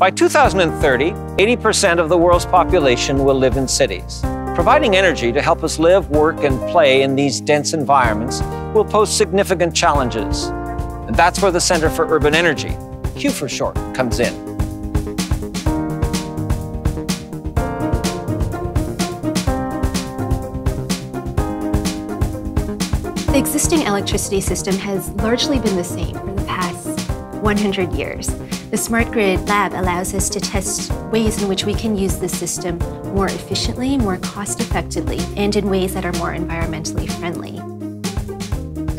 By 2030, 80% of the world's population will live in cities. Providing energy to help us live, work, and play in these dense environments will pose significant challenges. And that's where the Center for Urban Energy, CUE for short, comes in. The existing electricity system has largely been the same 100 years. The Smart Grid Lab allows us to test ways in which we can use the system more efficiently, more cost effectively, and in ways that are more environmentally friendly.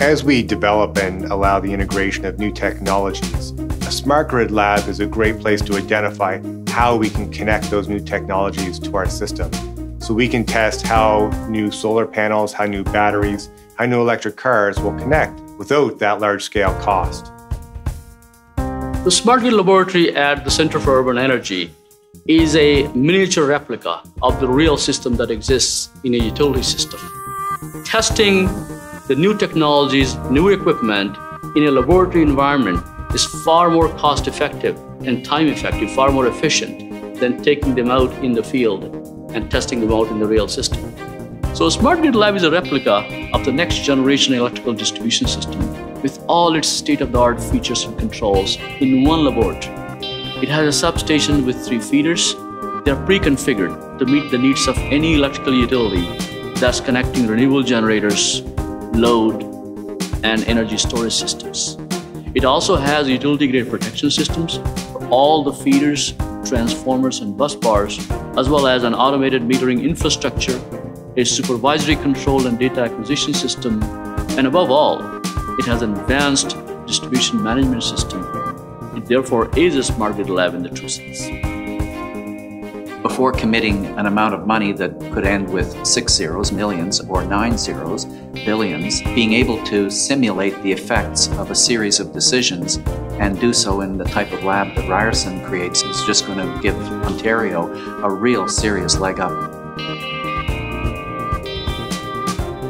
As we develop and allow the integration of new technologies, a Smart Grid Lab is a great place to identify how we can connect those new technologies to our system. So we can test how new solar panels, how new batteries, how new electric cars will connect without that large scale cost. The Smart Grid Laboratory at the Center for Urban Energy is a miniature replica of the real system that exists in a utility system. Testing the new technologies, new equipment in a laboratory environment is far more cost effective and time effective, far more efficient than taking them out in the field and testing them out in the real system. So Smart Grid Lab is a replica of the next generation electrical distribution system with all its state-of-the-art features and controls in one laboratory. It has a substation with three feeders. They're pre-configured to meet the needs of any electrical utility that's connecting renewable generators, load, and energy storage systems. It also has utility-grade protection systems for all the feeders, transformers, and bus bars, as well as an automated metering infrastructure, a supervisory control and data acquisition system, and above all, it has an advanced distribution management system. It therefore is a smart grid lab in the true sense. Before committing an amount of money that could end with six zeros, millions, or nine zeros, billions, being able to simulate the effects of a series of decisions and do so in the type of lab that Ryerson creates is just going to give Ontario a real serious leg up.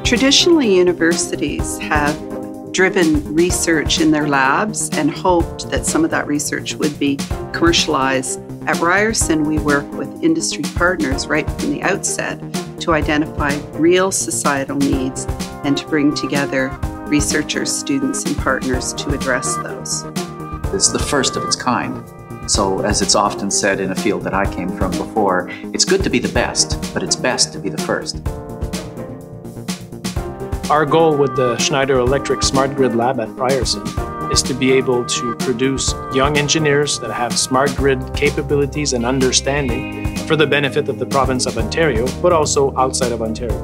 Traditionally, universities have driven research in their labs and hoped that some of that research would be commercialized. At Ryerson, we work with industry partners right from the outset to identify real societal needs and to bring together researchers, students, and partners to address those. It's the first of its kind. So, as it's often said in a field that I came from before, it's good to be the best, but it's best to be the first. Our goal with the Schneider Electric Smart Grid Lab at Ryerson is to be able to produce young engineers that have smart grid capabilities and understanding for the benefit of the province of Ontario, but also outside of Ontario.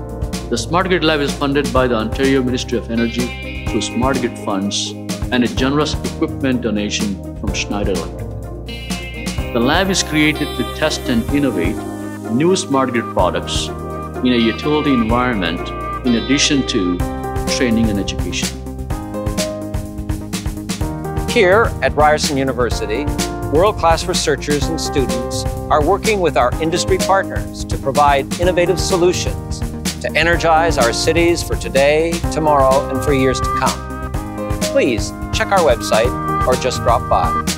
The Smart Grid Lab is funded by the Ontario Ministry of Energy through Smart Grid funds and a generous equipment donation from Schneider Electric. The lab is created to test and innovate new smart grid products in a utility environment in addition to training and education. Here at Ryerson University, world-class researchers and students are working with our industry partners to provide innovative solutions to energize our cities for today, tomorrow, and for years to come. Please check our website or just drop by.